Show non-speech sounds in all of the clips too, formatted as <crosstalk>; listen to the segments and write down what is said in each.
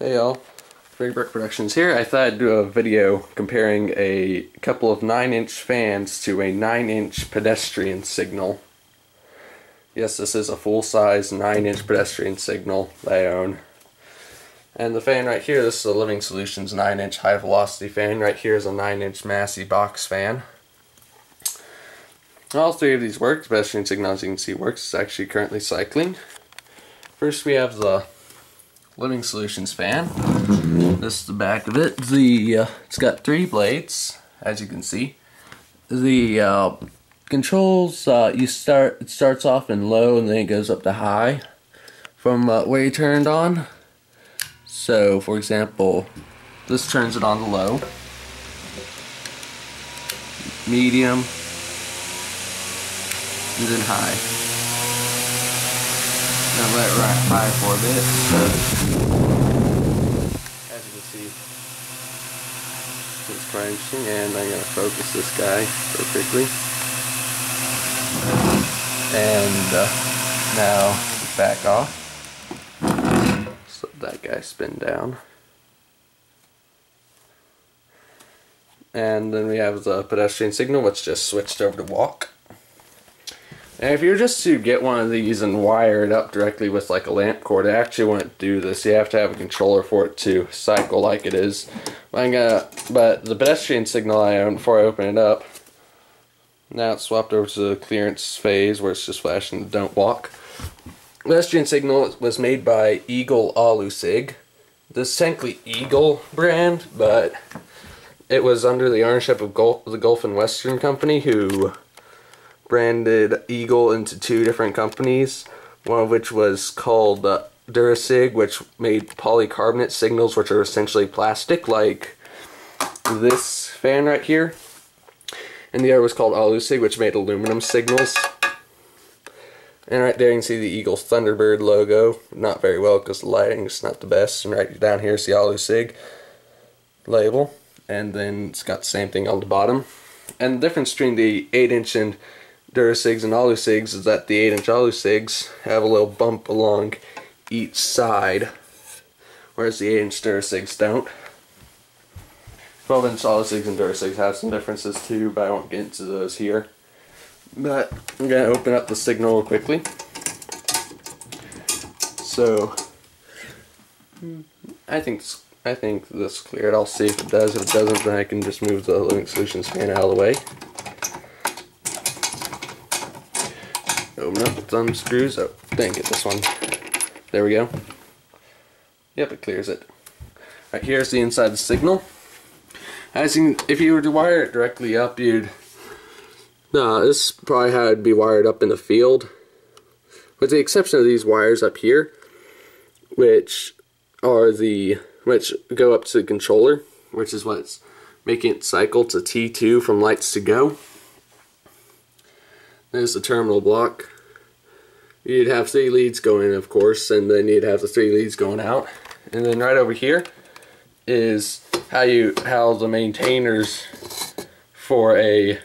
Hey y'all, Free Brick Productions here. I thought I'd do a video comparing a couple of 9-inch fans to a 9-inch pedestrian signal. Yes, this is a full-size 9-inch pedestrian signal that I own. And the fan right here, this is a Living Solutions 9-inch high-velocity fan. Right here is a 9-inch Massey box fan. All three of these work. The pedestrian signal, as you can see, works. It's actually currently cycling. First we have the Living Solutions fan. This is the back of it. The uh, It's got three blades, as you can see. The uh, controls, uh, you start. it starts off in low and then it goes up to high from uh, where you turned on. So, for example, this turns it on to low, medium, and then high. Gonna let it high for a bit. As you can see, it's quite interesting, and I'm gonna focus this guy perfectly. And uh, now back off. So that guy spin down. And then we have the pedestrian signal, which just switched over to walk. And if you're just to get one of these and wire it up directly with like a lamp cord, I actually wouldn't do this. You have to have a controller for it to cycle like it is. I'm gonna, but the pedestrian signal I own before I open it up, now it's swapped over to the clearance phase where it's just flashing don't walk. Pedestrian signal was made by Eagle Alusig. This is technically Eagle brand, but it was under the ownership of Gulf, the Gulf and Western Company who branded Eagle into two different companies, one of which was called uh, Durasig, which made polycarbonate signals, which are essentially plastic, like this fan right here. And the other was called Alusig, which made aluminum signals. And right there you can see the Eagle Thunderbird logo. Not very well because the lighting is not the best. And right down here is the Alusig label. And then it's got the same thing on the bottom. And the difference between the 8 inch and Durasigs and Alusigs is that the 8 inch Alusigs have a little bump along each side, whereas the 8 inch Durasigs don't. 12 inch Alusigs and Durasigs have some differences too, but I won't get into those here. But I'm going to open up the signal quickly. So, I think I think this cleared. I'll see if it does. If it doesn't, then I can just move the Living Solutions fan out of the way. Open up the thumb screws. Oh, dang it, this one. There we go. Yep, it clears it. Right here's the inside the signal. As you, if you were to wire it directly up, you'd. No, this is probably how it'd be wired up in the field. With the exception of these wires up here, which are the which go up to the controller, which is what's making it cycle to T2 from lights to go. There's the terminal block. You'd have three leads going in, of course, and then you'd have the three leads going out. And then right over here is how you how the maintainers for a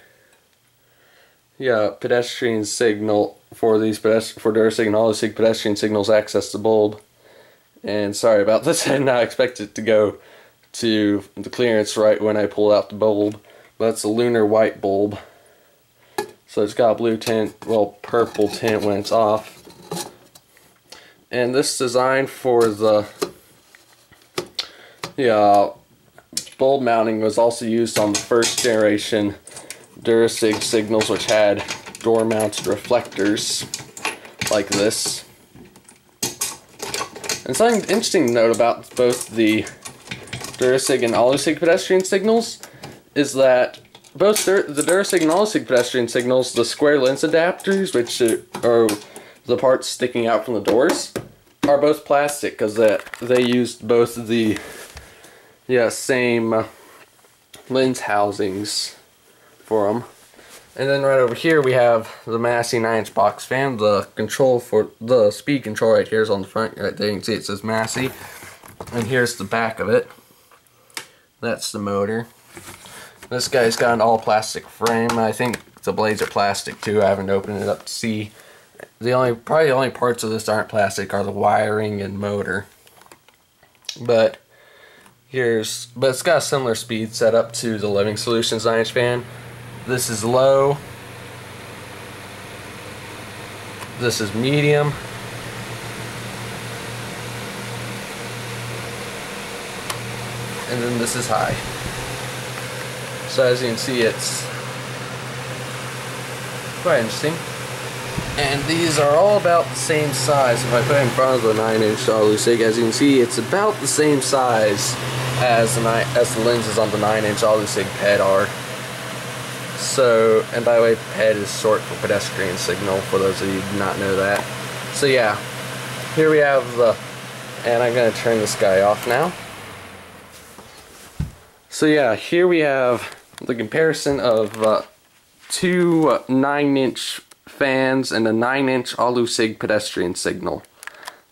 yeah pedestrian signal for these for and all the pedestrian signals access the bulb. And sorry about this, <laughs> I did not expect it to go to the clearance right when I pulled out the bulb. But it's a lunar white bulb. So it's got a blue tint, well purple tint when it's off. And this design for the yeah, uh, bulb mounting was also used on the first generation Durasig signals which had door mounted reflectors like this. And something interesting to note about both the Durasig and Alusig pedestrian signals is that both the Durasig and Alusig pedestrian signals, the square lens adapters, which are the parts sticking out from the doors, are both plastic because they used both the yeah same uh, lens housings for them. And then right over here we have the Massey 9-inch box fan. The control for the speed control right here is on the front. Right there you can see it says Massey. And here's the back of it. That's the motor. This guy's got an all plastic frame. I think the blades are plastic too. I haven't opened it up to see. The only probably the only parts of this aren't plastic are the wiring and motor. But here's, but it's got a similar speed set up to the Living Solutions 9 inch fan. This is low. This is medium. And then this is high. So as you can see, it's quite interesting. And these are all about the same size. If I put in front of the 9 inch Alusig, as you can see, it's about the same size as the, as the lenses on the 9 inch Alusig PED are. So, and by the way, PED is short for pedestrian signal, for those of you who do not know that. So yeah, here we have the, and I'm going to turn this guy off now. So yeah, here we have the comparison of uh, two 9-inch fans and a 9-inch Alusig pedestrian signal.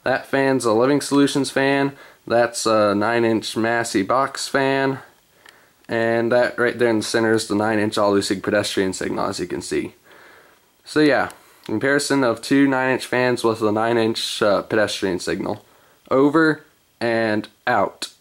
That fan's a Living Solutions fan, that's a 9-inch Massey box fan, and that right there in the center is the 9-inch Alusig pedestrian signal as you can see. So yeah, comparison of two 9-inch fans with a 9-inch uh, pedestrian signal. Over and out.